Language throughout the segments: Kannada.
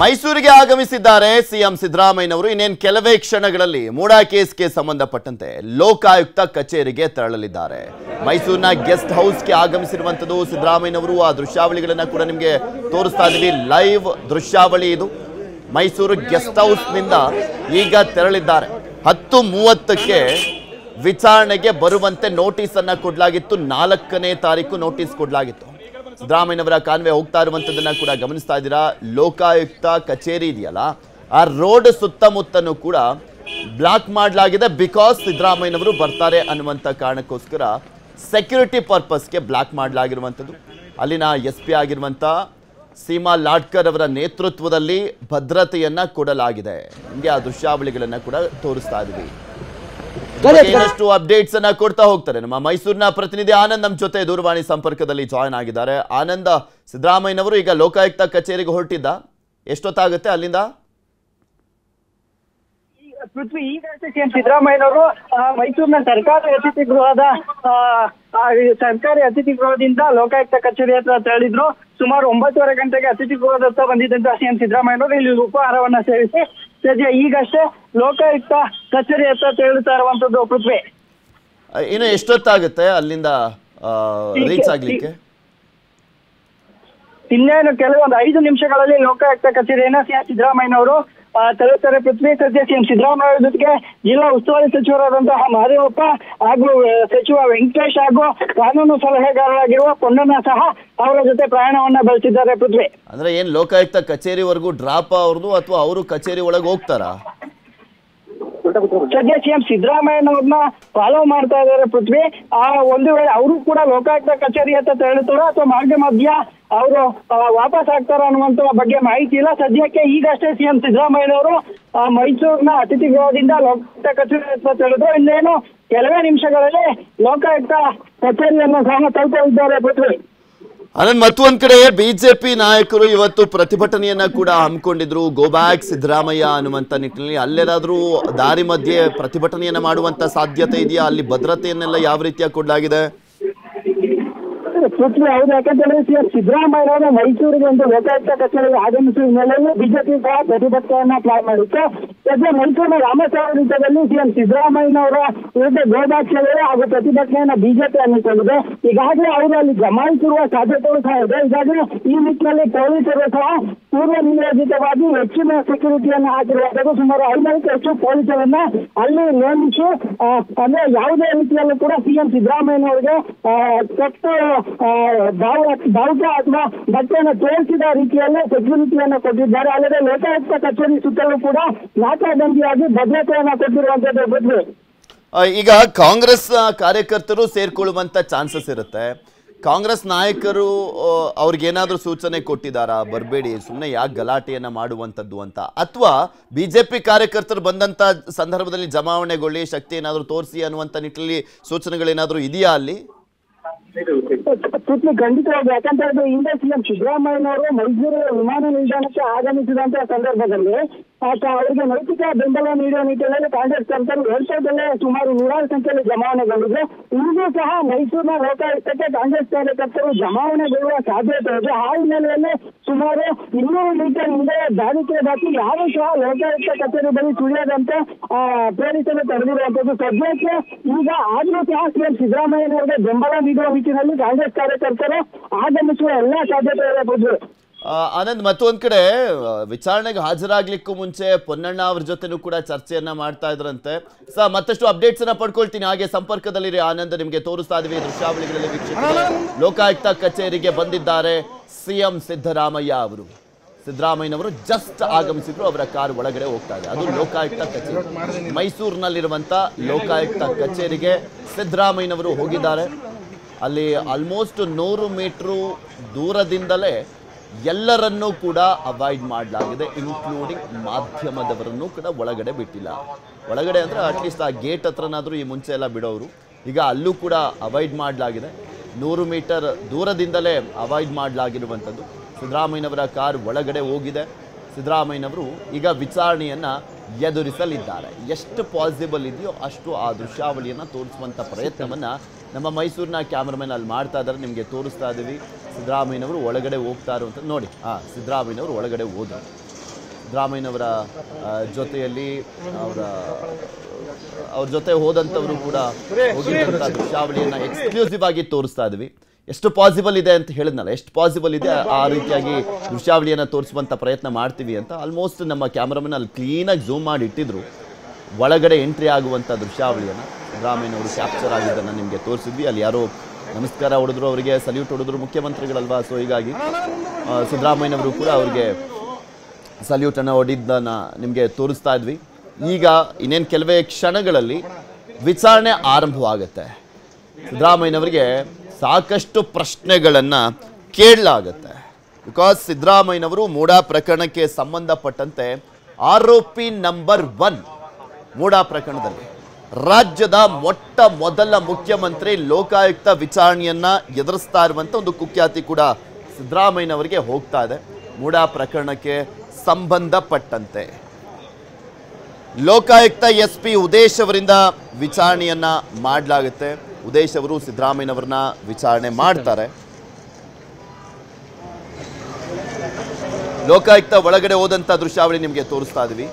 ಮೈಸೂರಿಗೆ ಆಗಮಿಸಿದ್ದಾರೆ ಸಿಎಂ ಸಿದ್ದರಾಮಯ್ಯನವರು. ಇನ್ನೇನು ಕೆಲವೇ ಕ್ಷಣಗಳಲ್ಲಿ ಮೂಡಾ ಕೇಸ್ಗೆ ಸಂಬಂಧಪಟ್ಟಂತೆ ಲೋಕಾಯುಕ್ತ ಕಚೇರಿಗೆ ತೆರಳಲಿದ್ದಾರೆ. ಮೈಸೂರಿನ ಗೆಸ್ಟ್ ಹೌಸ್ಗೆ ಆಗಮಿಸಿರುವಂಥದ್ದು ಸಿದ್ದರಾಮಯ್ಯನವರು. ಆ ದೃಶ್ಯಾವಳಿಗಳನ್ನು ಕೂಡ ನಿಮಗೆ ತೋರಿಸ್ತಾ ಇದ್ದೀವಿ. ಲೈವ್ ದೃಶ್ಯಾವಳಿ ಇದು. ಮೈಸೂರು ಗೆಸ್ಟ್ ಹೌಸ್ನಿಂದ ಈಗ ತೆರಳಿದ್ದಾರೆ. ಹತ್ತು ಮೂವತ್ತಕ್ಕೆ ವಿಚಾರಣೆಗೆ ಬರುವಂತೆ ನೋಟಿಸ್ ಅನ್ನ ಕೊಡಲಾಗಿತ್ತು. ನಾಲ್ಕನೇ ತಾರೀಕು ನೋಟಿಸ್ ಕೊಡಲಾಗಿತ್ತು. ಸಿದ್ದರಾಮಯ್ಯನವರ ಕಾನ್ವೆ ಹೋಗ್ತಾ ಇರುವಂಥದ್ದನ್ನು ಕೂಡ ಗಮನಿಸ್ತಾ ಇದ್ದೀರಾ? ಲೋಕಾಯುಕ್ತ ಕಚೇರಿ ಇದೆಯಲ್ಲ, ಆ ರೋಡ್ ಸುತ್ತಮುತ್ತನೂ ಕೂಡ ಬ್ಲಾಕ್ ಮಾಡಲಾಗಿದೆ ಬಿಕಾಸ್ ಸಿದ್ದರಾಮಯ್ಯನವರು ಬರ್ತಾರೆ ಅನ್ನುವಂಥ ಕಾರಣಕ್ಕೋಸ್ಕರ ಸೆಕ್ಯೂರಿಟಿ ಪರ್ಪಸ್ಗೆ ಬ್ಲಾಕ್ ಮಾಡಲಾಗಿರುವಂಥದ್ದು. ಅಲ್ಲಿನ ಎಸ್ ಪಿ ಆಗಿರುವಂಥ ಸೀಮಾ ಲಾಡ್ಕರ್ ಅವರ ನೇತೃತ್ವದಲ್ಲಿ ಭದ್ರತೆಯನ್ನು ಕೊಡಲಾಗಿದೆ. ಹಿಂಗೆ ಆ ದೃಶ್ಯಾವಳಿಗಳನ್ನು ಕೂಡ ತೋರಿಸ್ತಾ ಇದ್ದೀವಿ. ಇನ್ನಷ್ಟು ಅಪ್ಡೇಟ್ಸ್ ಅನ್ನ ಕೊಡ್ತಾ ಹೋಗ್ತಾರೆ. ನಮ್ಮ ಮೈಸೂರಿನ ಪ್ರತಿನಿಧಿ ಆನಂದ್ ನಮ್ಮ ಜೊತೆ ದೂರವಾಣಿ ಸಂಪರ್ಕದಲ್ಲಿ ಜಾಯ್ನ್ ಆಗಿದ್ದಾರೆ. ಆನಂದ ಸಿದ್ದರಾಮಯ್ಯನವರು ಈಗ ಲೋಕಾಯುಕ್ತ ಕಚೇರಿಗೆ ಹೊರಟಿದ್ದ. ಎಷ್ಟೊತ್ತಾಗುತ್ತೆ ಅಲ್ಲಿಂದ? ಪೃಥ್ವಿ ಈಗಷ್ಟೇ ಸಿಎಂ ಸಿದ್ದರಾಮಯ್ಯನವರು ಆ, ಮೈಸೂರಿನ ಸರ್ಕಾರಿ ಅತಿಥಿ ಗೃಹದ ಸರ್ಕಾರಿ ಅತಿಥಿ ಗೃಹದಿಂದ ಲೋಕಾಯುಕ್ತ ಕಚೇರಿ ಹತ್ರ ತೆರಳಿದ್ರು ಸುಮಾರು ಒಂಬತ್ತುವರೆ ಗಂಟೆಗೆ ಅತಿಥಿ ಗೃಹದತ್ತ ಬಂದಿದ್ದಂತಹ ಬಂದಿದ್ದಂತ ಸಿಎಂ ಸಿದ್ದರಾಮಯ್ಯನವರು ಇಲ್ಲಿ ಉಪಹಾರವನ್ನ ಸೇವಿಸಿ ಸದ್ಯ ಈಗಷ್ಟೇ ಲೋಕಾಯುಕ್ತ ಕಚೇರಿ ಹತ್ರ ತೆರಳುತ್ತಾ ಇರುವಂತದ್ದು ಪೃಥ್ವಿ. ಇನ್ನು ಎಷ್ಟೊತ್ತಾಗುತ್ತೆ ಅಲ್ಲಿಂದ ರೀಚ್ ಆಗ್ಲಿಕ್ಕೆ? ಇನ್ನೇನು ಕೆಲವೊಂದು ಐದು ನಿಮಿಷಗಳಲ್ಲಿ ಲೋಕಾಯುಕ್ತ ಕಚೇರಿಯನ್ನ ಸಿಎಂ ಸಿದ್ದರಾಮಯ್ಯನವರು ಅವರು ತಲೆತಾರೆ ಪೃಥ್ವಿ ಸದ್ಯ ಸಿಎಂ ಸಿದ್ದರಾಮಯ್ಯ ಜೊತೆಗೆ ಜಿಲ್ಲಾ ಉಸ್ತುವಾರಿ ಸಚಿವರಾದಂತಹ ಮಹದೇವಪ್ಪ ಹಾಗೂ ಸಚಿವ ವೆಂಕಟೇಶ್ ಹಾಗೂ ಕಾನೂನು ಸಲಹೆಗಾರರಾಗಿರುವ ಪೊನ್ನಣ್ಣ ಸಹ ಅವರ ಜೊತೆ ಪ್ರಯಾಣವನ್ನ ಬೆಳೆಸಿದ್ದಾರೆ ಪೃಥ್ವಿ. ಅಂದ್ರೆ ಏನ್ ಲೋಕಾಯುಕ್ತ ಕಚೇರಿವರೆಗೂ ಡ್ರಾಪ್ ಅವ್ರದ್ದು ಅಥವಾ ಅವರು ಕಚೇರಿ ಒಳಗೆ ಹೋಗ್ತಾರಾ? ಸದ್ಯ ಸಿಎಂ ಸಿದ್ದರಾಮಯ್ಯನವ್ರನ್ನ ಫಾಲೋ ಮಾಡ್ತಾ ಇದ್ದಾರೆ ಪೃಥ್ವಿ. ಆ ಒಂದು ವೇಳೆ ಅವರು ಕೂಡ ಲೋಕಾಯುಕ್ತ ಕಚೇರಿ ಅಂತ ತೆರಳುತ್ತಾರೋ ಅಥವಾ ಮಾರ್ಗ ಮಧ್ಯ ಅವರು ವಾಪಸ್ ಆಗ್ತಾರ ಅನ್ನುವಂತ ಬಗ್ಗೆ ಮಾಹಿತಿ ಇಲ್ಲ. ಸದ್ಯಕ್ಕೆ ಈಗಷ್ಟೇ ಸಿಎಂ ಸಿದ್ದರಾಮಯ್ಯನವರು ಮೈಸೂರಿನ ಅತಿಥಿ ಗೃಹದಿಂದ ಲೋಕಾಯುಕ್ತ ಕಚೇರಿ ಅಂತ ತೆರಳಿದ್ರು. ಇನ್ನೇನು ಕೆಲವೇ ನಿಮಿಷಗಳಲ್ಲಿ ಲೋಕಾಯುಕ್ತ ಕಚೇರಿಯನ್ನು ಸಹ ತಲುಪಲಿದ್ದಾರೆ ಪೃಥ್ವಿ. ಆನಂದ್ ಮತ್ತೊಂದ್ ಕಡೆ ಬಿಜೆಪಿ ನಾಯಕರು ಇವತ್ತು ಪ್ರತಿಭಟನೆಯನ್ನ ಕೂಡ ಹಮ್ಮಿಕೊಂಡಿದ್ರು. ಗೋ ಬ್ಯಾಕ್ ಸಿದ್ದರಾಮಯ್ಯ ಅನ್ನುವಂತ ನಿಟ್ಟಿನಲ್ಲಿ ಅಲ್ಲೇನಾದ್ರೂ ದಾರಿ ಮಧ್ಯೆ ಪ್ರತಿಭಟನೆಯನ್ನ ಮಾಡುವಂತ ಸಾಧ್ಯತೆ ಇದೆಯಾ? ಅಲ್ಲಿ ಭದ್ರತೆಯನ್ನೆಲ್ಲ ಯಾವ ರೀತಿಯ ಕೊಡಲಾಗಿದೆ? ಸೂಚನೆ ಹೌದು, ಯಾಕಂತಂದ್ರೆ ಸಿದ್ದರಾಮಯ್ಯ ಮೈಸೂರಿಗೆ ಒಂದು ಲೋಕಾಯುಕ್ತ ಕಚೇರಿಗೆ ಆಗಮಿಸಿದ ಹಿನ್ನೆಲೆಯಲ್ಲಿ ಬಿಜೆಪಿ ಸಹ ಪ್ರತಿಭಟನೆಯನ್ನ ಪ್ಲಾನ್ ಮಾಡಿತ್ತು. ಸದ್ಯ ಮೈಸೂರಿನ ರಾಮಸಾಗರದಲ್ಲಿ ಸಿಎಂ ಸಿದ್ದರಾಮಯ್ಯನವರ ವಿರುದ್ಧ ಗೋದಾಕ್ಷೆಗಳು ಹಾಗೂ ಪ್ರತಿಭಟನೆಯನ್ನ ಬಿಜೆಪಿ ಹಮ್ಮಿಕೊಂಡಿದೆ. ಈಗಾಗಲೇ ಅವರು ಅಲ್ಲಿ ಜಮಾಯಿಸಿರುವ ಸಾಧ್ಯತೆಗಳು ಸಹ ಇದೆ. ಈಗಾಗಲೇ ಈ ನಿಟ್ಟಿನಲ್ಲಿ ಪೊಲೀಸರು ಸಹ ಪೂರ್ವ ನಿಯೋಜಿತವಾಗಿ ಹೆಚ್ಚಿನ ಸೆಕ್ಯೂರಿಟಿಯನ್ನು ಹಾಕಿರುವಂತದ್ದು ಸುಮಾರು ಐನೂರಕ್ಕೂ ಹೆಚ್ಚು ಪೊಲೀಸರನ್ನ ಅಲ್ಲಿ ನೇಮಿಸಿ ಅಂದ್ರೆ ಯಾವುದೇ ರೀತಿಯಲ್ಲೂ ಕೂಡ ಸಿಎಂ ಸಿದ್ದರಾಮಯ್ಯನವರಿಗೆ ಕೆಟ್ಟ ಬಾವು ಬಾವುಟ ಅಥವಾ ಬಟ್ಟೆಯನ್ನು ತೋರಿಸಿದ ರೀತಿಯಲ್ಲೇ ಸೆಕ್ಯೂರಿಟಿಯನ್ನು ಕೊಟ್ಟಿದ್ದಾರೆ. ಅಲ್ಲದೆ ಲೋಕಾಯುಕ್ತ ಕಚೇರಿ ಸುತ್ತಲೂ ಕೂಡ ನಾಕಾಬಂದಿಯಾಗಿ ಭದ್ರತೆಯನ್ನ ಕೊಟ್ಟಿರುವಂತದ್ದು ಆ, ಈಗ ಕಾಂಗ್ರೆಸ್ ಕಾರ್ಯಕರ್ತರು ಸೇರ್ಕೊಳ್ಳುವಂತ ಚಾನ್ಸಸ್ ಇರುತ್ತೆ. ಕಾಂಗ್ರೆಸ್ ನಾಯಕರು ಅವ್ರಿಗೆ ಅವ್ರಿಗೇನಾದ್ರೂ ಸೂಚನೆ ಕೊಟ್ಟಿದಾರಾ? ಬರಬೇಡಿ ಸುಮ್ಮನೆ ಯಾಕೆ ಗಲಾಟೆಯನ್ನ ಮಾಡುವಂಥದ್ದು ಅಂತ. ಅಥವಾ ಬಿಜೆಪಿ ಕಾರ್ಯಕರ್ತರು ಬಂದಂತ ಸಂದರ್ಭದಲ್ಲಿ ಜಮಾವಣೆಗೊಳ್ಳಿ ಶಕ್ತಿ ಏನಾದರೂ ತೋರಿಸಿ ಅನ್ನುವಂತ ನಿಟ್ಟಿನಲ್ಲಿ ಸೂಚನೆಗಳೇನಾದರೂ ಇದೆಯಾ ಅಲ್ಲಿ? ಖಂಡಿತವಾಗಿ ಯಾಕಂತ ಹೇಳಿದ್ರೆ ಹಿಂದೆ ಸಿಎಂ ಸಿದ್ದರಾಮಯ್ಯನವರು ಮೈಸೂರು ವಿಮಾನ ನಿಲ್ದಾಣಕ್ಕೆ ಆಗಮಿಸಿದಂತಹ ಸಂದರ್ಭದಲ್ಲಿ ಅವರಿಗೆ ನೈತಿಕ ಬೆಂಬಲ ನೀಡುವ ನಿಟ್ಟಿನಲ್ಲಿ ಕಾಂಗ್ರೆಸ್ ಸಂಸದರು ವರ್ಷದಲ್ಲೇ ಸುಮಾರು ನೂರಾರು ಸಂಖ್ಯೆಯಲ್ಲಿ ಜಮಾವಣೆಗೊಂಡಿದೆ. ಇಂದು ಸಹ ಮೈಸೂರಿನ ಲೋಕಾಯುಕ್ತಕ್ಕೆ ಕಾಂಗ್ರೆಸ್ ಕಾರ್ಯಕರ್ತರು ಜಮಾವಣೆಗೊಳ್ಳುವ ಸಾಧ್ಯತೆ ಇದೆ. ಆ ಹಿನ್ನೆಲೆಯಲ್ಲಿ ಸುಮಾರು ಇನ್ನೂರು ಮೀಟರ್ ಹಿಂದೆ ದಾಳಿಕೆ ಬಾಕಿ ಯಾರು ಸಹ ಲೋಕಾಯುಕ್ತ ಕಚೇರಿ ಬಳಿ ಸುಳಿಯದಂತೆ ಪೊಲೀಸರು ತಡೆದಿರುವಂತದ್ದು ಸದ್ಯಕ್ಕೆ ಈಗ ಆದರೂ ಸಹ ಸಿಎಂ ಸಿದ್ದರಾಮಯ್ಯನವರಿಗೆ ಬೆಂಬಲ ನೀಡುವ ನಿಟ್ಟಿನಲ್ಲಿ ಕಾಂಗ್ರೆಸ್ ಕಾರ್ಯಕರ್ತರು ಆಗಮಿಸುವ ಎಲ್ಲಾ ಸಾಧ್ಯತೆ ಇರಬಹುದು ಆನಂದ್, ಮತ್ತೊಂದ್ ಕಡೆ ವಿಚಾರಣೆಗೆ ಹಾಜರಾಗ್ಲಿಕ್ಕೂ ಮುಂಚೆ ಪೊನ್ನಣ್ಣ ಅವ್ರ ಜೊತೆನೂ ಕೂಡ ಚರ್ಚೆಯನ್ನ ಮಾಡ್ತಾ ಇದ್ರಂತೆ. ಸ ಮತ್ತಷ್ಟು ಅಪ್ಡೇಟ್ಸ್ ಅನ್ನ ಪಡ್ಕೊಳ್ತೀನಿ. ಹಾಗೆ ಸಂಪರ್ಕದಲ್ಲಿರಿ ಆನಂದ್, ನಿಮ್ಗೆ ತೋರಿಸ್ತಾ ಇದೀವಿ ದೃಶ್ಯಾವಳಿಗಳಲ್ಲಿ ವೀಕ್ಷಕರೇ. ಲೋಕಾಯುಕ್ತ ಕಚೇರಿಗೆ ಬಂದಿದ್ದಾರೆ ಸಿಎಂ ಸಿದ್ದರಾಮಯ್ಯ ಅವರು. ಸಿದ್ದರಾಮಯ್ಯನವರು ಜಸ್ಟ್ ಆಗಮಿಸಿದ್ರು, ಅವರ ಕಾರ್ ಒಳಗಡೆ ಹೋಗ್ತಾ ಇದೆ. ಅದು ಲೋಕಾಯುಕ್ತ ಕಚೇರಿ. ಮೈಸೂರಿನಲ್ಲಿರುವಂತ ಲೋಕಾಯುಕ್ತ ಕಚೇರಿಗೆ ಸಿದ್ದರಾಮಯ್ಯನವರು ಹೋಗಿದ್ದಾರೆ. ಅಲ್ಲಿ ಆಲ್ಮೋಸ್ಟ್ ನೂರು ಮೀಟ್ರು ದೂರದಿಂದಲೇ ಎಲ್ಲರನ್ನೂ ಕೂಡ ಅವಾಯ್ಡ್ ಮಾಡಲಾಗಿದೆ ಇನ್ಕ್ಲೂಡಿಂಗ್ ಮಾಧ್ಯಮದವರನ್ನು ಕೂಡ ಒಳಗಡೆ ಬಿಟ್ಟಿಲ್ಲ. ಒಳಗಡೆ ಅಂದರೆ ಅಟ್ಲೀಸ್ಟ್ ಆ ಗೇಟ್ ಹತ್ರನಾದರೂ ಈ ಮುಂಚೆ ಎಲ್ಲ ಬಿಡೋರು. ಈಗ ಅಲ್ಲೂ ಕೂಡ ಅವಾಯ್ಡ್ ಮಾಡಲಾಗಿದೆ. ನೂರು ಮೀಟರ್ ದೂರದಿಂದಲೇ ಅವಾಯ್ಡ್ ಮಾಡಲಾಗಿರುವಂಥದ್ದು. ಸಿದ್ದರಾಮಯ್ಯನವರ ಕಾರ್ ಒಳಗಡೆ ಹೋಗಿದೆ. ಸಿದ್ದರಾಮಯ್ಯನವರು ಈಗ ವಿಚಾರಣೆಯನ್ನು ಎದುರಿಸಲಿದ್ದಾರೆ. ಎಷ್ಟು ಪಾಸಿಬಲ್ ಇದೆಯೋ ಅಷ್ಟು ಆ ದೃಶ್ಯಾವಳಿಯನ್ನು ತೋರಿಸುವಂಥ ಪ್ರಯತ್ನವನ್ನ ನಮ್ಮ ಮೈಸೂರಿನ ಕ್ಯಾಮ್ರಾಮನ್ ಅಲ್ಲಿ ಮಾಡ್ತಾ ಇದ್ದಾರೆ, ನಿಮಗೆ ತೋರಿಸ್ತಾ ಇದ್ದೀವಿ. ಸಿದ್ದರಾಮಯ್ಯನವರು ಒಳಗಡೆ ಹೋಗ್ತಾ ಅಂತ ನೋಡಿ ಹಾಂ ಸಿದ್ದರಾಮಯ್ಯನವರು ಒಳಗಡೆ ಹೋದರು. ಸಿದ್ದರಾಮಯ್ಯನವರ ಜೊತೆಯಲ್ಲಿ ಅವರ, ಅವ್ರ ಜೊತೆ ಹೋದಂಥವರು ಕೂಡ ಹೋಗಿದ್ದಂಥ ದೃಶ್ಯಾವಳಿಯನ್ನ ಎಕ್ಸ್ಕ್ಲೂಸಿವ್ ಆಗಿ ತೋರಿಸ್ತಾ ಇದ್ವಿ ಎಷ್ಟು ಪಾಸಿಬಲ್ ಇದೆ ಅಂತ ಹೇಳಿದ್ನಲ್ಲ, ಎಷ್ಟು ಪಾಸಿಬಲ್ ಇದೆ ಆ ರೀತಿಯಾಗಿ ದೃಶ್ಯಾವಳಿಯನ್ನ ತೋರಿಸುವಂತ ಪ್ರಯತ್ನ ಮಾಡ್ತೀವಿ ಅಂತ ಆಲ್ಮೋಸ್ಟ್ ನಮ್ಮ ಕ್ಯಾಮ್ರಾಮನ್ ಅಲ್ಲಿ ಕ್ಲೀನಾಗಿ ಝೂಮ್ ಮಾಡಿ ಇಟ್ಟಿದ್ರು. ಒಳಗಡೆ ಎಂಟ್ರಿ ಆಗುವಂಥ ದೃಶ್ಯಾವಳಿಯನ್ನು. ಸಿದ್ದರಾಮಯ್ಯನವರು ಕ್ಯಾಪ್ಚರ್ ಆಗಿದ್ದನ್ನು ನಿಮಗೆ ತೋರಿಸಿದ್ವಿ. ಅಲ್ಲಿ ಯಾರೋ ನಮಸ್ಕಾರ ಹೊಡೆದ್ರು, ಅವರಿಗೆ ಸಲ್ಯೂಟ್ ಹೊಡೆದ್ರು ಮುಖ್ಯಮಂತ್ರಿಗಳಲ್ವಾ? ಸೊ ಹೀಗಾಗಿ ಸಿದ್ದರಾಮಯ್ಯನವರು ಕೂಡ ಅವರಿಗೆ ಸಲ್ಯೂಟನ್ನು ಹೊಡಿದ್ದನ್ನು ನಿಮಗೆ ತೋರಿಸ್ತಾ ಇದ್ವಿ. ಈಗ ಇನ್ನೇನು ಕೆಲವೇ ಕ್ಷಣಗಳಲ್ಲಿ ವಿಚಾರಣೆ ಆರಂಭವಾಗುತ್ತೆ. ಸಿದ್ದರಾಮಯ್ಯನವರಿಗೆ ಸಾಕಷ್ಟು ಪ್ರಶ್ನೆಗಳನ್ನು ಕೇಳಲಾಗುತ್ತೆ. ಬಿಕಾಸ್ ಸಿದ್ದರಾಮಯ್ಯನವರು ಮೂಡಾ ಪ್ರಕರಣಕ್ಕೆ ಸಂಬಂಧಪಟ್ಟಂತೆ ಆರೋಪಿ ನಂಬರ್ ಒನ್ ಮೂಡಾ ಪ್ರಕರಣದಲ್ಲಿ. ರಾಜ್ಯದ ಮೊಟ್ಟ ಮೊದಲ ಮುಖ್ಯಮಂತ್ರಿ ಲೋಕಾಯುಕ್ತ ವಿಚಾರಣೆಯನ್ನ ಎದುರಿಸ್ತಾ ಇರುವಂತ ಒಂದು ಕುಖ್ಯಾತಿ ಕೂಡ ಸಿದ್ದರಾಮಯ್ಯನವರಿಗೆ ಹೋಗ್ತಾ ಇದೆ. ಮೂಡಾ ಪ್ರಕರಣಕ್ಕೆ ಸಂಬಂಧಪಟ್ಟಂತೆ. ಲೋಕಾಯುಕ್ತ ಎಸ್ ಪಿ ಉದೇಶ್ ಅವರಿಂದ ವಿಚಾರಣೆಯನ್ನ ಮಾಡಲಾಗುತ್ತೆ. ಉದೇಶ್ ಅವರು ಸಿದ್ದರಾಮಯ್ಯನವರನ್ನ ವಿಚಾರಣೆ ಮಾಡ್ತಾರೆ. ಲೋಕಾಯುಕ್ತ ಒಳಗಡೆ ಹೋದಂತ ದೃಶ್ಯಾವಳಿ ನಿಮಗೆ ತೋರಿಸ್ತಾ ಇದೀವಿ.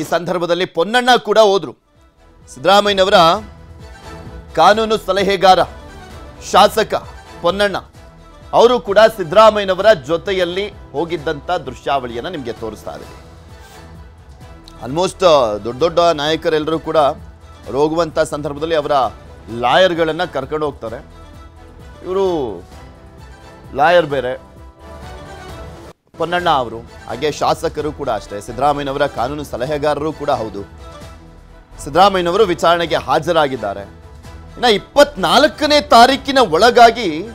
ಈ ಸಂದರ್ಭದಲ್ಲಿ ಪೊನ್ನಣ್ಣ ಕೂಡ ಹೋದ್ರು. ಸಿದ್ದರಾಮಯ್ಯನವರ ಕಾನೂನು ಸಲಹೆಗಾರ, ಶಾಸಕ ಪೊನ್ನಣ್ಣ. ಅವರು ಕೂಡ ಸಿದ್ದರಾಮಯ್ಯನವರ ಜೊತೆಯಲ್ಲಿ ಹೋಗಿದ್ದಂಥ ದೃಶ್ಯಾವಳಿಯನ್ನು ನಿಮಗೆ ತೋರಿಸ್ತಾ ಇದ್ದೀವಿ ಆಲ್ಮೋಸ್ಟ್ ದೊಡ್ಡ ದೊಡ್ಡ ನಾಯಕರೆಲ್ಲರೂ ಕೂಡ ಅವ್ರು ಸಂದರ್ಭದಲ್ಲಿ ಅವರ ಲಾಯರ್ಗಳನ್ನು ಕರ್ಕೊಂಡು ಹೋಗ್ತಾರೆ. ಇವರು ಲಾಯರ್ ಬೇರೆ. ಪೊನ್ನಣ್ಣ ಅವರು, ಹಾಗೆ ಶಾಸಕರು ಕೂಡ ಅಷ್ಟೇ. ಸಿದ್ದರಾಮಯ್ಯನವರ ಕಾನೂನು ಸಲಹೆಗಾರರು ಕೂಡ ಹೌದು. ಸಿದ್ದರಾಮಯ್ಯನವರು ವಿಚಾರಣೆಗೆ ಹಾಜರಾಗಿದ್ದಾರೆ. ಇನ್ನು ಇಪ್ಪತ್ನಾಲ್ಕನೇ ತಾರೀಕಿನ ಒಳಗಾಗಿ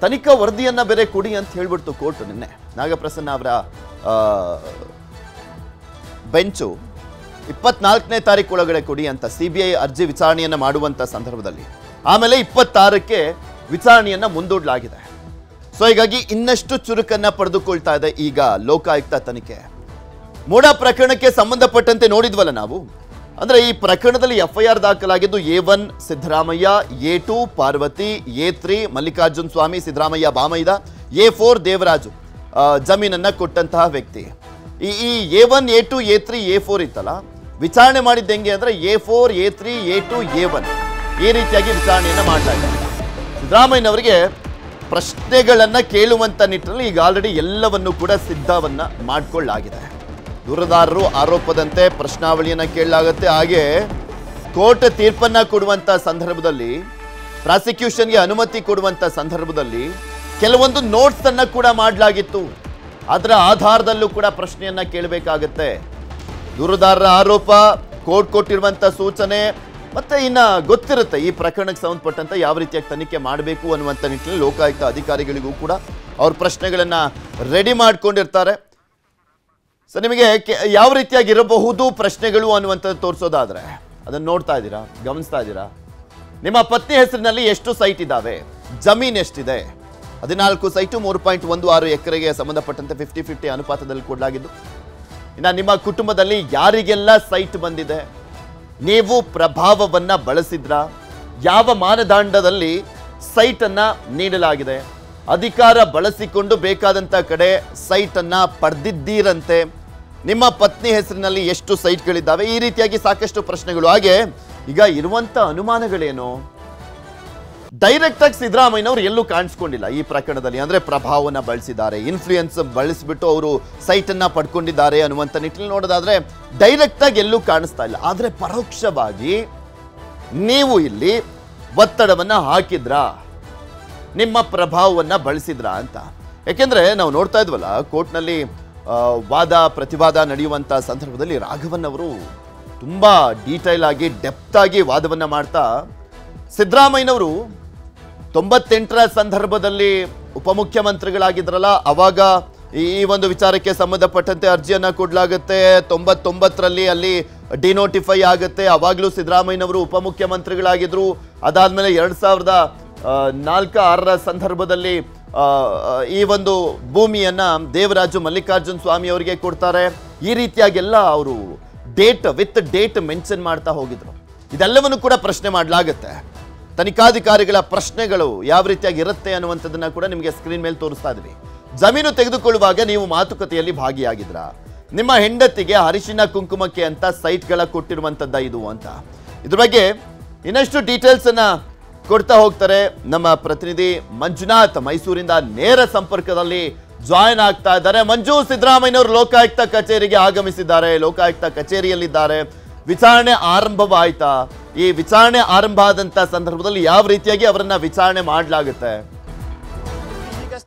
ತನಿಖಾ ವರದಿಯನ್ನ ಬೇರೆ ಕೊಡಿ ಅಂತ ಹೇಳ್ಬಿಡ್ತು ಕೋರ್ಟ್ ನಿನ್ನೆ. ನಾಗಪ್ರಸನ್ನ ಅವರ ಬೆಂಚು ಇಪ್ಪತ್ನಾಲ್ಕನೇ ತಾರೀಕು ಒಳಗಡೆ ಕೊಡಿ ಅಂತ ಸಿ ಬಿ ಐ ಅರ್ಜಿ ವಿಚಾರಣೆಯನ್ನ ಮಾಡುವಂಥ ಸಂದರ್ಭದಲ್ಲಿ. ಆಮೇಲೆ ಇಪ್ಪತ್ತಾರಕ್ಕೆ ವಿಚಾರಣೆಯನ್ನ ಮುಂದೂಡಲಾಗಿದೆ. ಸೊ, ಹೀಗಾಗಿ ಇನ್ನಷ್ಟು ಚುರುಕನ್ನು ಪಡೆದುಕೊಳ್ತಾ ಇದೆ ಈಗ ಲೋಕಾಯುಕ್ತ ತನಿಖೆ. ಮೂಡ ಪ್ರಕರಣಕ್ಕೆ ಸಂಬಂಧಪಟ್ಟಂತೆ ನೋಡಿದ್ವಲ್ಲ ನಾವು? ಅಂದ್ರೆ ಈ ಪ್ರಕರಣದಲ್ಲಿ ಎಫ್ಐಆರ್ ದಾಖಲಾಗಿದ್ದು A one Siddaramaiah, A two Parvati, A three Mallikarjun Swamy, Siddaramaiah ಬಾಮೈದ A four Devaraju ಜಮೀನನ್ನು ಕೊಟ್ಟಂತಹ ವ್ಯಕ್ತಿ. ಈ ಈ A one, A two, A three, A four ಇತ್ತಲ್ಲ, ವಿಚಾರಣೆ ಮಾಡಿದ್ದು ಹೆಂಗೆ ಅಂದ್ರೆ A four, A three, A two, A one ಈ ರೀತಿಯಾಗಿ ವಿಚಾರಣೆಯನ್ನ ಇದ್ದಾರೆ. ಸಿದ್ದರಾಮಯ್ಯನವರಿಗೆ ಪ್ರಶ್ನೆಗಳನ್ನ ಕೇಳುವಂತ ನಿಟ್ಟಿನಲ್ಲಿ ಈಗ ಆಲ್ರೆಡಿ ಎಲ್ಲವನ್ನು ಕೂಡ ಸಿದ್ಧವನ್ನ ಮಾಡಿಕೊಳ್ಳಲಾಗಿದೆ ದೂರದಾರರು ಆರೋಪದಂತೆ ಪ್ರಶ್ನಾವಳಿಯನ್ನು ಕೇಳಲಾಗುತ್ತೆ. ಹಾಗೆ ಕೋರ್ಟ್ ತೀರ್ಪನ್ನ ಕೊಡುವಂತ ಸಂದರ್ಭದಲ್ಲಿ, ಪ್ರಾಸಿಕ್ಯೂಷನ್ಗೆ ಅನುಮತಿ ಕೊಡುವಂತ ಸಂದರ್ಭದಲ್ಲಿ ಕೆಲವೊಂದು ನೋಟ್ಸ್ ಅನ್ನ ಕೂಡ ಮಾಡಲಾಗಿತ್ತು. ಅದರ ಆಧಾರದಲ್ಲೂ ಕೂಡ ಪ್ರಶ್ನೆಯನ್ನ ಕೇಳಬೇಕಾಗತ್ತೆ. ದೂರದಾರರ ಆರೋಪ, ಕೋರ್ಟ್ ಕೊಟ್ಟಿರುವಂತ ಸೂಚನೆ, ಮತ್ತೆ ಇನ್ನ ಗೊತ್ತಿರುತ್ತೆ ಈ ಪ್ರಕರಣಕ್ಕೆ ಸಂಬಂಧಪಟ್ಟಂತೆ ಯಾವ ರೀತಿಯಾಗಿ ತನಿಖೆ ಮಾಡಬೇಕು ಅನ್ನುವಂಥ ನಿಟ್ಟಿನಲ್ಲಿ ಲೋಕಾಯುಕ್ತ ಅಧಿಕಾರಿಗಳಿಗೂ ಕೂಡ ಅವ್ರ ಪ್ರಶ್ನೆಗಳನ್ನ ರೆಡಿ ಮಾಡ್ಕೊಂಡಿರ್ತಾರೆ. ಸೊ ನಿಮಗೆ ಯಾವ ರೀತಿಯಾಗಿ ಇರಬಹುದು ಪ್ರಶ್ನೆಗಳು ಅನ್ನುವಂಥದ್ದು ತೋರಿಸೋದಾದ್ರೆ, ಅದನ್ನು ನೋಡ್ತಾ ಇದ್ದೀರಾ, ಗಮನಿಸ್ತಾ ಇದ್ದೀರಾ? ನಿಮ್ಮ ಪತ್ನಿ ಹೆಸರಿನಲ್ಲಿ ಎಷ್ಟು ಸೈಟ್ ಇದ್ದಾವೆ ಜಮೀನ್ ಎಷ್ಟಿದೆ? ಹದಿನಾಲ್ಕು ಸೈಟು ಮೂರು ಪಾಯಿಂಟ್ ಒಂದು ಆರು ಎಕರೆಗೆ ಸಂಬಂಧಪಟ್ಟಂತೆ ಫಿಫ್ಟಿ ಫಿಫ್ಟಿ ಅನುಪಾತದಲ್ಲಿ ಕೊಡಲಾಗಿದ್ದು, ಇನ್ನು ನಿಮ್ಮ ಕುಟುಂಬದಲ್ಲಿ ಯಾರಿಗೆಲ್ಲ ಸೈಟ್ ಬಂದಿದೆ? ನೀವು ಪ್ರಭಾವವನ್ನು ಬಳಸಿದ್ರ? ಯಾವ ಮಾನದಂಡದಲ್ಲಿ ಸೈಟನ್ನು ನೀಡಲಾಗಿದೆ? ಅಧಿಕಾರ ಬಳಸಿಕೊಂಡು ಬೇಕಾದಂಥ ಕಡೆ ಸೈಟನ್ನು ಪಡೆದಿದ್ದೀರಂತೆ? ನಿಮ್ಮ ಪತ್ನಿ ಹೆಸರಿನಲ್ಲಿ ಎಷ್ಟು ಸೈಟ್ಗಳಿದ್ದಾವೆ? ಈ ರೀತಿಯಾಗಿ ಸಾಕಷ್ಟು ಪ್ರಶ್ನೆಗಳು. ಹಾಗೆ ಈಗ ಇರುವಂತ ಅನುಮಾನಗಳೇನು? ಡೈರೆಕ್ಟ್ ಆಗಿ ಸಿದ್ದರಾಮಯ್ಯನವರು ಎಲ್ಲೂ ಕಾಣಿಸ್ಕೊಂಡಿಲ್ಲ ಈ ಪ್ರಕರಣದಲ್ಲಿ. ಅಂದ್ರೆ ಪ್ರಭಾವವನ್ನು ಬಳಸಿದ್ದಾರೆ ಇನ್ಫ್ಲೂಯೆನ್ಸ್ ಬಳಸಿಬಿಟ್ಟು ಅವರು ಸೈಟ್ ಅನ್ನ ಪಡ್ಕೊಂಡಿದ್ದಾರೆ ಅನ್ನುವಂಥ ನಿಟ್ಟಿನಲ್ಲಿ ನೋಡೋದಾದ್ರೆ ಡೈರೆಕ್ಟ್ ಆಗಿ ಎಲ್ಲೂ ಕಾಣಿಸ್ತಾ ಇಲ್ಲ. ಆದ್ರೆ ಪರೋಕ್ಷವಾಗಿ ನೀವು ಇಲ್ಲಿ ಒತ್ತಡವನ್ನ ಹಾಕಿದ್ರಾ? ನಿಮ್ಮ ಪ್ರಭಾವವನ್ನ ಬಳಸಿದ್ರಾ ಅಂತ. ಯಾಕೆಂದ್ರೆ ನಾವು ನೋಡ್ತಾ ಇದ್ವಲ್ಲ, ಕೋರ್ಟ್ನಲ್ಲಿ ವಾದ, ಪ್ರತಿವಾದ ನಡೆಯುವಂತ ಸಂದರ್ಭದಲ್ಲಿ ರಾಘವನ್ ಅವರು ತುಂಬಾ ಡೀಟೈಲ್ ಆಗಿ ಡೆಪ್ತ್ ಆಗಿ ವಾದವನ್ನ ಮಾಡ್ತಾ, ಸಿದ್ದರಾಮಯ್ಯನವರು ತೊಂಬತ್ತೆಂಟರ ಸಂದರ್ಭದಲ್ಲಿ ಉಪಮುಖ್ಯಮಂತ್ರಿಗಳಾಗಿದ್ರಲ್ಲ, ಅವಾಗ ಈ ಒಂದು ವಿಚಾರಕ್ಕೆ ಸಂಬಂಧಪಟ್ಟಂತೆ ಅರ್ಜಿಯನ್ನು ಕೊಡಲಾಗುತ್ತೆ, ತೊಂಬತ್ತೊಂಬತ್ತರಲ್ಲಿ ಅಲ್ಲಿ ಡಿನೋಟಿಫೈ ಆಗುತ್ತೆ, ಅವಾಗಲೂ ಸಿದ್ದರಾಮಯ್ಯನವರು ಉಪಮುಖ್ಯಮಂತ್ರಿಗಳಾಗಿದ್ರು. ಅದಾದ್ಮೇಲೆ ಎರಡು ಸಾವಿರದ ನಾಲ್ಕು, ಆರರ ಸಂದರ್ಭದಲ್ಲಿ ಈ ಒಂದು ಭೂಮಿಯನ್ನು ದೇವರಾಜು ಮಲ್ಲಿಕಾರ್ಜುನ್ ಸ್ವಾಮಿ ಅವರಿಗೆ ಕೊಡ್ತಾರೆ. ಈ ರೀತಿಯಾಗೆಲ್ಲ ಅವರು ಡೇಟ್ ವಿತ್ ಡೇಟ್ ಮೆನ್ಷನ್ ಮಾಡ್ತಾ ಹೋಗಿದ್ರು. ಇದೆಲ್ಲವನ್ನು ಕೂಡ ಪ್ರಶ್ನೆ ಮಾಡಲಾಗುತ್ತೆ. ತನಿಖಾಧಿಕಾರಿಗಳ ಪ್ರಶ್ನೆಗಳು ಯಾವ ರೀತಿಯಾಗಿ ಇರುತ್ತೆ ಅನ್ನುವಂಥದ್ದನ್ನು ಕೂಡ ನಿಮಗೆ ಸ್ಕ್ರೀನ್ ಮೇಲೆ ತೋರಿಸ್ತಾ ಇದ್ವಿ. ಜಮೀನು ತೆಗೆದುಕೊಳ್ಳುವಾಗ ನೀವು ಮಾತುಕತೆಯಲ್ಲಿ ಭಾಗಿಯಾಗಿದ್ರ? ನಿಮ್ಮ ಹೆಂಡತಿಗೆ ಅರಿಶಿನ ಕುಂಕುಮಕ್ಕೆ ಅಂತ ಸೈಟ್ಗಳ ಕೊಟ್ಟಿರುವಂಥದ್ದ ಇದು ಅಂತ. ಇದ್ರ ಬಗ್ಗೆ ಇನ್ನಷ್ಟು ಡೀಟೇಲ್ಸನ್ನು ಕೊಡ್ತಾ ಹೋಗ್ತಾರೆ. ನಮ್ಮ ಪ್ರತಿನಿಧಿ ಮಂಜುನಾಥ್ ಮೈಸೂರಿಂದ ನೇರ ಸಂಪರ್ಕದಲ್ಲಿ ಜಾಯಿನ್ ಆಗ್ತಾ ಇದ್ದಾರೆ. ಮಂಜು ಸಿದ್ದರಾಮಯ್ಯನವರು ಲೋಕಾಯುಕ್ತ ಕಚೇರಿಗೆ ಆಗಮಿಸಿದ್ದಾರೆ. ಲೋಕಾಯುಕ್ತ ಕಚೇರಿಯಲ್ಲಿದ್ದಾರೆ. ವಿಚಾರಣೆ ಆರಂಭವಾಯ್ತಾ? ಈ ವಿಚಾರಣೆ ಆರಂಭ ಆದಂತ ಸಂದರ್ಭದಲ್ಲಿ ಯಾವ ರೀತಿಯಾಗಿ ಅವರನ್ನ ವಿಚಾರಣೆ ಮಾಡಲಾಗುತ್ತೆ?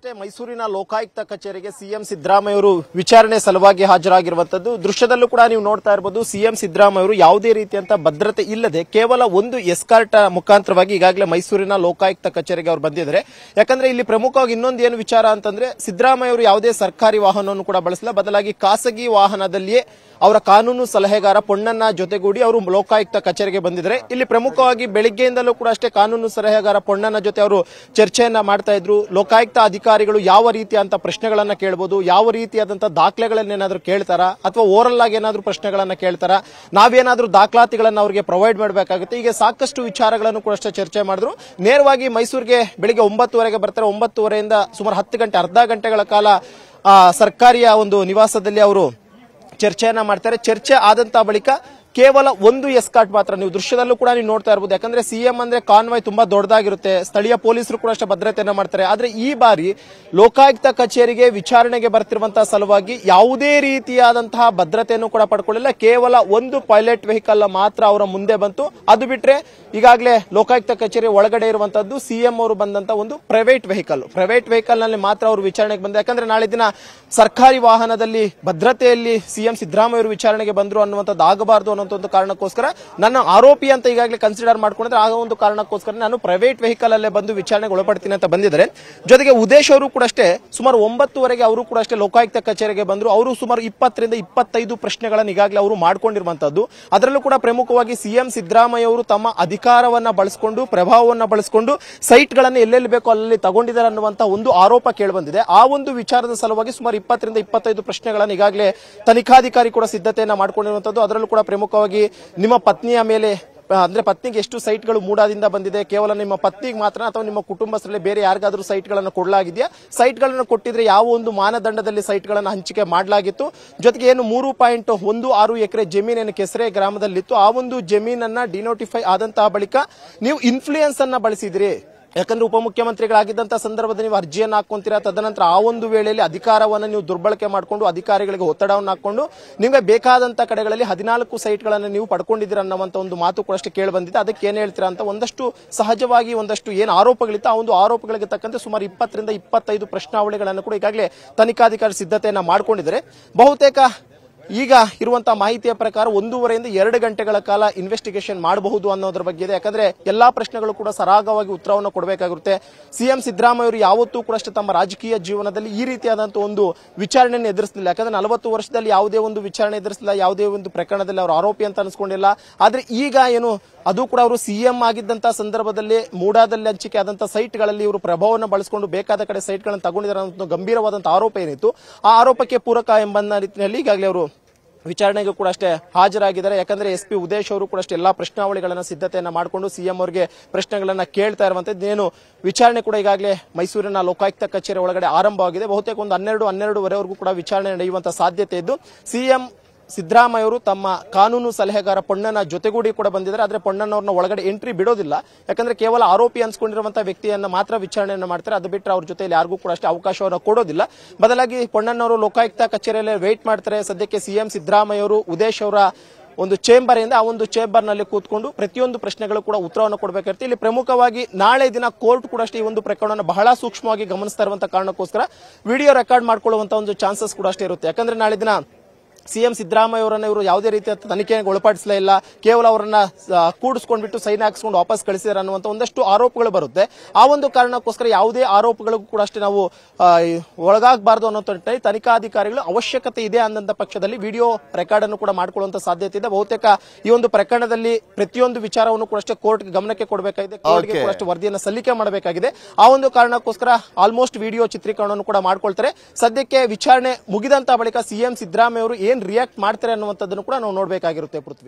ಈಗಷ್ಟೇ ಮೈಸೂರಿನ ಲೋಕಾಯುಕ್ತ ಕಚೇರಿಗೆ ಸಿಎಂ ಸಿದ್ದರಾಮಯ್ಯ ಅವರು ವಿಚಾರಣೆ ಸಲುವಾಗಿ ಹಾಜರಾಗಿರುವಂತದ್ದು ದೃಶ್ಯದಲ್ಲೂ ಕೂಡ ನೀವು ನೋಡ್ತಾ ಇರಬಹುದು ಸಿಎಂ ಸಿದ್ದರಾಮಯ್ಯ ಅವರು ಯಾವುದೇ ರೀತಿಯಂತ ಭದ್ರತೆ ಇಲ್ಲದೆ ಕೇವಲ ಒಂದು ಎಸ್ಕಾರ್ಟ್ ಮುಖಾಂತರವಾಗಿ ಈಗಾಗಲೇ ಮೈಸೂರಿನ ಲೋಕಾಯುಕ್ತ ಕಚೇರಿಗೆ ಅವರು ಬಂದಿದ್ದಾರೆ. ಯಾಕಂದ್ರೆ ಇಲ್ಲಿ ಪ್ರಮುಖವಾಗಿ ಇನ್ನೊಂದು ಏನು ವಿಚಾರ ಅಂತಂದ್ರೆ ಸಿದ್ದರಾಮಯ್ಯ ಅವರು ಯಾವುದೇ ಸರ್ಕಾರಿ ವಾಹನವನ್ನು ಕೂಡ ಬಳಸಿಲ್ಲ. ಬದಲಾಗಿ ಖಾಸಗಿ ವಾಹನದಲ್ಲಿಯೇ ಅವರ ಕಾನೂನು ಸಲಹೆಗಾರ ಪೊಣ್ಣನ್ನ ಜೊತೆಗೂಡಿ ಅವರು ಲೋಕಾಯುಕ್ತ ಕಚೇರಿಗೆ ಬಂದಿದ್ದಾರೆ. ಇಲ್ಲಿ ಪ್ರಮುಖವಾಗಿ ಬೆಳಿಗ್ಗೆಯಿಂದಲೂ ಕೂಡ ಅಷ್ಟೇ ಕಾನೂನು ಸಲಹೆಗಾರ ಪೊಣ್ಣನ ಜೊತೆ ಅವರು ಚರ್ಚೆಯನ್ನ ಮಾಡ್ತಾ ಇದ್ರು. ಲೋಕಾಯುಕ್ತ ಅಧಿಕಾರಿಗಳು ಯಾವ ರೀತಿಯಂತ ಪ್ರಶ್ನೆಗಳನ್ನ ಕೇಳಬಹುದು ಯಾವ ರೀತಿಯಾದಂತಹ ದಾಖಲೆಗಳನ್ನ ಏನಾದ್ರು ಕೇಳ್ತಾರ, ಅಥವಾ ಓರಲ್ ಆಗಿ ಏನಾದ್ರು ಪ್ರಶ್ನೆಗಳನ್ನ ಕೇಳ್ತಾರ, ನಾವೇನಾದ್ರೂ ದಾಖಲಾತಿಗಳನ್ನ ಅವರಿಗೆ ಪ್ರೊವೈಡ್ ಮಾಡಬೇಕಾಗುತ್ತೆ. ಈಗ ಸಾಕಷ್ಟು ವಿಚಾರಗಳನ್ನು ಕೂಡ ಅಷ್ಟೇ ಚರ್ಚೆ ಮಾಡಿದ್ರು. ನೇರವಾಗಿ ಮೈಸೂರಿಗೆ ಬೆಳಿಗ್ಗೆ ಒಂಬತ್ತುವರೆಗೆ ಬರ್ತಾರೆ. ಒಂಬತ್ತುವರೆಯಿಂದ ಸುಮಾರು ಹತ್ತು ಗಂಟೆ, ಅರ್ಧ ಗಂಟೆಗಳ ಕಾಲ ಸರ್ಕಾರಿಯ ಒಂದು ನಿವಾಸದಲ್ಲಿ ಅವರು ಚರ್ಚೆಯನ್ನ ಮಾಡ್ತಾರೆ. ಚರ್ಚೆ ಆದಂತ ಬಳಿಕ ಕೇವಲ ಒಂದು ಎಸ್ಕಾಟ್ ಮಾತ್ರ. ನೀವು ದೃಶ್ಯದಲ್ಲೂ ಕೂಡ ನೀವು ನೋಡ್ತಾ ಇರಬಹುದು ಯಾಕಂದ್ರೆ ಸಿಎಂ ಅಂದ್ರೆ ಕಾನ್ವಾಯ್ ತುಂಬಾ ದೊಡ್ಡದಾಗಿರುತ್ತೆ. ಸ್ಥಳೀಯ ಪೊಲೀಸರು ಕೂಡ ಅಷ್ಟೇ ಭದ್ರತೆಯನ್ನು ಮಾಡ್ತಾರೆ. ಆದ್ರೆ ಈ ಬಾರಿ ಲೋಕಾಯುಕ್ತ ಕಚೇರಿಗೆ ವಿಚಾರಣೆಗೆ ಬರ್ತಿರುವಂತಹ ಸಲುವಾಗಿ ಯಾವುದೇ ರೀತಿಯಾದಂತಹ ಭದ್ರತೆಯನ್ನು ಕೂಡ ಪಡ್ಕೊಳ್ಳಿಲ್ಲ. ಕೇವಲ ಒಂದು ಪೈಲಟ್ ವೆಹಿಕಲ್ ಮಾತ್ರ ಅವರ ಮುಂದೆ ಬಂತು. ಅದು ಬಿಟ್ರೆ ಈಗಾಗಲೇ ಲೋಕಾಯುಕ್ತ ಕಚೇರಿ ಒಳಗಡೆ ಇರುವಂತದ್ದು ಸಿಎಂ ಅವರು ಬಂದಂತ ಒಂದು ಪ್ರೈವೇಟ್ ವೆಹಿಕಲ್. ಪ್ರೈವೇಟ್ ವೆಹಿಕಲ್ನಲ್ಲಿ ಮಾತ್ರ ಅವರು ವಿಚಾರಣೆಗೆ ಬಂದ. ಯಾಕಂದ್ರೆ ನಾಳೆ ದಿನ ಸರ್ಕಾರಿ ವಾಹನದಲ್ಲಿ ಭದ್ರತೆಯಲ್ಲಿ ಸಿಎಂ ಸಿದ್ದರಾಮಯ್ಯ ವಿಚಾರಣೆಗೆ ಬಂದ್ರು ಅನ್ನುವಂಥದ್ದು ಆಗಬಾರದು ಅನ್ನುವಂಥ ಒಂದು ಕಾರಣಕ್ಕೋಸ್ಕರ ನನ್ನ ಆರೋಪಿ ಅಂತ ಈಗಾಗಲೇ ಕನ್ಸಿಡರ್ ಮಾಡ್ಕೊಂಡ್ರೆ ಆ ಒಂದು ಕಾರಣಕ್ಕೋಸ್ಕರ ನಾನು ಪ್ರೈವೇಟ್ ವೆಹಿಕಲ್ ಅಲ್ಲೇ ಬಂದು ವಿಚಾರಣೆಗೆ ಒಳಪಡ್ತೀನಿ ಅಂತ ಬಂದಿದ್ದಾರೆ. ಜೊತೆಗೆ ಉದೇಶ್ ಅವರು ಕೂಡ ಅಷ್ಟೇ, ಸುಮಾರು ಒಂಬತ್ತುವರೆಗೆ ಅವರು ಕೂಡ ಅಷ್ಟೇ ಲೋಕಾಯುಕ್ತ ಕಚೇರಿಗೆ ಬಂದರು. ಅವರು ಸುಮಾರು ಇಪ್ಪತ್ತರಿಂದ ಇಪ್ಪತ್ತೈದು ಪ್ರಶ್ನೆಗಳನ್ನು ಈಗಾಗಲೇ ಅವರು ಮಾಡ್ಕೊಂಡಿರುವಂತದ್ದು ಅದರಲ್ಲೂ ಕೂಡ ಪ್ರಮುಖವಾಗಿ ಸಿಎಂ ಸಿದ್ದರಾಮಯ್ಯ ಅವರು ತಮ್ಮ ಅಧಿಕಾರವನ್ನ ಬಳಸಿಕೊಂಡು, ಪ್ರಭಾವವನ್ನ ಬಳಸಿಕೊಂಡು, ಸೈಟ್ಗಳನ್ನು ಎಲ್ಲೆಲ್ಲಿ ಬೇಕೋ ಅಲ್ಲಿ ತಗೊಂಡಿದ್ದಾರೆ ಅನ್ನುವಂತಹ ಒಂದು ಆರೋಪ ಕೇಳಿಬಂದಿದೆ. ಆ ಒಂದು ವಿಚಾರದ ಸಲುವಾಗಿ ಸುಮಾರು ಇಪ್ಪತ್ತರಿಂದ ಇಪ್ಪತ್ತೈದು ಪ್ರಶ್ನೆಗಳನ್ನು ಈಗಾಗಲೇ ತನಿಖಾಧಿಕಾರಿ ಕೂಡ ಸಿದ್ಧತೆಯನ್ನ ಮಾಡ್ಕೊಂಡಿರುವಂತದ್ದು ಅದರಲ್ಲೂ ಕೂಡ ಪ್ರಮುಖವಾಗಿ ನಿಮ್ಮ ಪತ್ನಿಯ ಮೇಲೆ, ಅಂದ್ರೆ ಪತ್ನಿಗೆ ಎಷ್ಟು ಸೈಟ್ಗಳು ಮೂಡಾದಿಂದ ಬಂದಿದೆ, ಕೇವಲ ನಿಮ್ಮ ಪತ್ನಿಗೆ ಮಾತ್ರ ಅಥವಾ ನಿಮ್ಮ ಕುಟುಂಬಸ್ಥರಲ್ಲಿ ಬೇರೆ ಯಾರಿಗಾದ್ರೂ ಸೈಟ್ಗಳನ್ನು ಕೊಡಲಾಗಿದೆಯಾ? ಸೈಟ್ಗಳನ್ನು ಕೊಟ್ಟಿದ್ರೆ ಯಾವ ಒಂದು ಮಾನದಂಡದಲ್ಲಿ ಸೈಟ್ಗಳನ್ನು ಹಂಚಿಕೆ ಮಾಡಲಾಗಿತ್ತು? ಜೊತೆಗೆ ಏನು ಮೂರು ಪಾಯಿಂಟ್ ಒಂದು ಆರು ಎಕರೆ ಜಮೀನೇನು ಕೆಸರೆ ಗ್ರಾಮದಲ್ಲಿತ್ತು? ಆ ಒಂದು ಜಮೀನನ್ನ ಡಿನೋಟಿಫೈ ಆದಂತಹ ಬಳಿಕ ನೀವು ಇನ್ಫ್ಲೂಯೆನ್ಸ್ ಅನ್ನ ಬಳಸಿದ್ರಿ. ಯಾಕಂದ್ರೆ ಉಪಮುಖ್ಯಮಂತ್ರಿಗಳಾಗಿದ್ದಂತಹ ಸಂದರ್ಭದಲ್ಲಿ ನೀವು ಅರ್ಜಿಯನ್ನು ಹಾಕೊಂತೀರಾ ತದನಂತರ ಆ ಒಂದು ವೇಳೆಯಲ್ಲಿ ಅಧಿಕಾರವನ್ನು ನೀವು ದುರ್ಬಳಕೆ ಮಾಡಿಕೊಂಡು ಅಧಿಕಾರಿಗಳಿಗೆ ಒತ್ತಡವನ್ನು ಹಾಕೊಂಡು ನಿಮಗೆ ಬೇಕಾದಂತ ಕಡೆಗಳಲ್ಲಿ ಹದಿನಾಲ್ಕು ಸೈಟ್ಗಳನ್ನು ನೀವು ಪಡ್ಕೊಂಡಿದ್ದೀರಾ ಅನ್ನುವಂತ ಒಂದು ಮಾತು ಕೂಡ ಅಷ್ಟೇ ಕೇಳಿ ಬಂದಿದೆ ಅದಕ್ಕೆ ಏನ್ ಹೇಳ್ತೀರಾ ಅಂತ ಒಂದಷ್ಟು ಸಹಜವಾಗಿ ಒಂದಷ್ಟು ಏನು ಆರೋಪಗಳಿತ್ತು, ಆ ಒಂದು ಆರೋಪಗಳಿಗೆ ತಕ್ಕಂತೆ ಸುಮಾರು ಇಪ್ಪತ್ತರಿಂದ ಇಪ್ಪತ್ತೈದು ಪ್ರಶ್ನಾವಳಿಗಳನ್ನು ಕೂಡ ಈಗಾಗಲೇ ತನಿಖಾಧಿಕಾರಿ ಸಿದ್ಧತೆಯನ್ನು ಮಾಡಿಕೊಂಡಿದ್ದಾರೆ. ಬಹುತೇಕ ಈಗ ಇರುವಂತಹ ಮಾಹಿತಿಯ ಪ್ರಕಾರ ಒಂದೂವರೆಯಿಂದ ಎರಡು ಗಂಟೆಗಳ ಕಾಲ ಇನ್ವೆಸ್ಟಿಗೇಷನ್ ಮಾಡಬಹುದು ಅನ್ನೋದ್ರ ಬಗ್ಗೆ ಇದೆ ಯಾಕಂದ್ರೆ ಎಲ್ಲಾ ಪ್ರಶ್ನೆಗಳು ಕೂಡ ಸರಾಗವಾಗಿ ಉತ್ತರವನ್ನು ಕೊಡಬೇಕಾಗುತ್ತೆ ಸಿಎಂ ಸಿದ್ದರಾಮಯ್ಯ ಅವರು ಯಾವತ್ತೂ ಕೂಡ ಅಷ್ಟೇ ತಮ್ಮ ರಾಜಕೀಯ ಜೀವನದಲ್ಲಿ ಈ ರೀತಿಯಾದಂತಹ ಒಂದು ವಿಚಾರಣೆಯನ್ನು ಎದುರಿಸಲಿಲ್ಲ. ಯಾಕಂದ್ರೆ ನಲವತ್ತು ವರ್ಷದಲ್ಲಿ ಯಾವುದೇ ಒಂದು ವಿಚಾರಣೆ ಎದುರಿಸಲಿಲ್ಲ, ಯಾವುದೇ ಒಂದು ಪ್ರಕರಣದಲ್ಲಿ ಅವರು ಆರೋಪಿ ಅಂತ ಅನಿಸ್ಕೊಂಡಿಲ್ಲ. ಆದ್ರೆ ಈಗ ಏನು ಅದು ಕೂಡ ಅವರು ಸಿಎಂ ಆಗಿದ್ದಂತ ಸಂದರ್ಭದಲ್ಲಿ ಮೂಡಾದಲ್ಲಿ ಹಂಚಿಕೆ ಆದಂತಹ ಸೈಟ್ಗಳಲ್ಲಿ ಇವರು ಪ್ರಭಾವವನ್ನು ಬಳಸಿಕೊಂಡು ಬೇಕಾದ ಕಡೆ ಸೈಟ್ಗಳನ್ನು ತಗೊಂಡಿದ್ದಾರೆ ಅನ್ನೋ ಗಂಭೀರವಾದಂತಹ ಆರೋಪ ಏನಿತ್ತು. ಆ ಆರೋಪಕ್ಕೆ ಪೂರಕ ಎಂಬ ರೀತಿಯಲ್ಲಿ ಈಗಾಗಲೇ ಅವರು ವಿಚಾರಣೆಗೂ ಕೂಡ ಅಷ್ಟೇ ಹಾಜರಾಗಿದ್ದಾರೆ. ಯಾಕಂದ್ರೆ ಎಸ್ ಪಿ ಉದೇಶ್ ಅವರು ಕೂಡ ಅಷ್ಟೇ ಎಲ್ಲಾ ಪ್ರಶ್ನಾವಳಿಗಳನ್ನ, ಸಿದ್ಧತೆಯನ್ನ ಮಾಡಿಕೊಂಡು ಸಿಎಂ ಅವರಿಗೆ ಪ್ರಶ್ನೆಗಳನ್ನ ಕೇಳ್ತಾ ಇರುವಂತದ್ದು ಏನು ವಿಚಾರಣೆ ಕೂಡ ಈಗಾಗಲೇ ಮೈಸೂರಿನ ಲೋಕಾಯುಕ್ತ ಕಚೇರಿ ಒಳಗಡೆ ಆರಂಭವಾಗಿದೆ. ಬಹುತೇಕ ಒಂದು ಹನ್ನೆರಡು, ಹನ್ನೆರಡುವರೆವರೆಗೂ ಕೂಡ ವಿಚಾರಣೆ ನಡೆಯುವಂತಹ ಸಾಧ್ಯತೆ ಇದ್ದು ಸಿಎಂ ಸಿದ್ದರಾಮಯ್ಯ ಅವರು ತಮ್ಮ ಕಾನೂನು ಸಲಹೆಗಾರ ಪೊಣ್ಣನ ಜೊತೆಗೂಡಿ ಕೂಡ ಬಂದಿದ್ದಾರೆ. ಆದರೆ ಪೊಣ್ಣನವ್ರನ್ನ ಒಳಗಡೆ ಎಂಟ್ರಿ ಬಿಡೋದಿಲ್ಲ. ಯಾಕಂದ್ರೆ ಕೇವಲ ಆರೋಪಿ ಅನ್ಸ್ಕೊಂಡಿರುವಂತಹ ವ್ಯಕ್ತಿಯನ್ನ ಮಾತ್ರ ವಿಚಾರಣೆಯನ್ನು ಮಾಡ್ತಾರೆ. ಅದು ಬಿಟ್ಟರೆ ಅವ್ರ ಜೊತೆಯಲ್ಲಿ ಯಾರಿಗೂ ಕೂಡ ಅಷ್ಟೇ ಅವಕಾಶವನ್ನು ಕೊಡೋದಿಲ್ಲ. ಬದಲಾಗಿ ಪೊಣ್ಣನವರು ಲೋಕಾಯುಕ್ತ ಕಚೇರಿಯಲ್ಲಿ ವೇಟ್ ಮಾಡ್ತಾರೆ. ಸದ್ಯಕ್ಕೆ ಸಿಎಂ ಸಿದ್ದರಾಮಯ್ಯ ಅವರು ಉದೇಶ್ ಅವರ ಒಂದು ಚೇಂಬರ್ ಇಂದ ಆ ಒಂದು ಚೇಂಬರ್ನಲ್ಲಿ ಕೂತ್ಕೊಂಡು ಪ್ರತಿಯೊಂದು ಪ್ರಶ್ನೆಗಳು ಕೂಡ ಉತ್ತರವನ್ನು ಕೊಡಬೇಕಾಗಿರುತ್ತೆ. ಇಲ್ಲಿ ಪ್ರಮುಖವಾಗಿ ನಾಳೆ ದಿನ ಕೋರ್ಟ್ ಕೂಡ ಅಷ್ಟೇ ಈ ಒಂದು ಪ್ರಕರಣವನ್ನು ಬಹಳ ಸೂಕ್ಷ್ಮವಾಗಿ ಗಮನಿಸ್ತಾ ಇರುವಂತಹ ಕಾರಣಕ್ಕೋಸ್ಕರ ವಿಡಿಯೋ ರೆಕಾರ್ಡ್ ಮಾಡ್ಕೊಳ್ಳುವಂತ ಒಂದು ಚಾನ್ಸಸ್ ಕೂಡ ಅಷ್ಟೇ ಇರುತ್ತೆ. ಯಾಕಂದ್ರೆ ನಾಳೆ ದಿನ ಸಿಎಂ ಸಿದ್ದರಾಮಯ್ಯ ಅವರನ್ನ ಇವರು ಯಾವುದೇ ರೀತಿಯ ತನಿಖೆಗೆ ಒಳಪಡಿಸಲೇ ಇಲ್ಲ. ಕೇವಲ ಅವರನ್ನ ಕೂಡಿಸ್ಕೊಂಡ್ಬಿಟ್ಟು ಸೈನ್ ಹಾಕಿಸ್ಕೊಂಡು ವಾಪಸ್ ಕಳಿಸಿದಾರೆ ಅನ್ನುವಂತ ಒಂದಷ್ಟು ಆರೋಪಗಳು ಬರುತ್ತೆ. ಆ ಒಂದು ಕಾರಣಕ್ಕೋಸ್ಕರ ಯಾವುದೇ ಆರೋಪಗಳಿಗೂ ಕೂಡ ಅಷ್ಟೇ ನಾವು ಒಳಗಾಗಬಾರದು ಅನ್ನೋ ತನಿಖಾಧಿಕಾರಿಗಳು ಅವಶ್ಯಕತೆ ಇದೆ ಅಂದಂತ ಪಕ್ಷದಲ್ಲಿ ವಿಡಿಯೋ ರೆಕಾರ್ಡ್ ಅನ್ನು ಕೂಡ ಮಾಡಿಕೊಳ್ಳುವಂತ ಸಾಧ್ಯತೆ ಇದೆ. ಬಹುತೇಕ ಈ ಒಂದು ಪ್ರಕರಣದಲ್ಲಿ ಪ್ರತಿಯೊಂದು ವಿಚಾರವನ್ನು ಕೂಡ ಅಷ್ಟೇ ಕೋರ್ಟ್ ಗಮನಕ್ಕೆ ಕೊಡಬೇಕಾಗಿದೆ. ಕೋರ್ಟ್ಗೆ. ಕೂಡ ಅಷ್ಟೇ ವರದಿಯನ್ನು ಸಲ್ಲಿಕೆ ಮಾಡಬೇಕಾಗಿದೆ. ಆ ಒಂದು ಕಾರಣಕ್ಕೋಸ್ಕರ ಆಲ್ಮೋಸ್ಟ್ ವಿಡಿಯೋ ಚಿತ್ರೀಕರಣವನ್ನು ಕೂಡ ಮಾಡ್ಕೊಳ್ತಾರೆ. ಸದ್ಯಕ್ಕೆ ವಿಚಾರಣೆ ಮುಗಿದಂತ ಬಳಿಕ ಸಿಎಂ ಸಿದ್ದರಾಮಯ್ಯ ಅವರು ಏನ್ ರಿಯಾಕ್ಟ್ ಮಾಡ್ತಾರೆ ಅನ್ನುವಂಥದ್ದನ್ನು ಕೂಡ ನಾವು ನೋಡಬೇಕಾಗಿರುತ್ತೆ ಪೃಥ್ವಿ.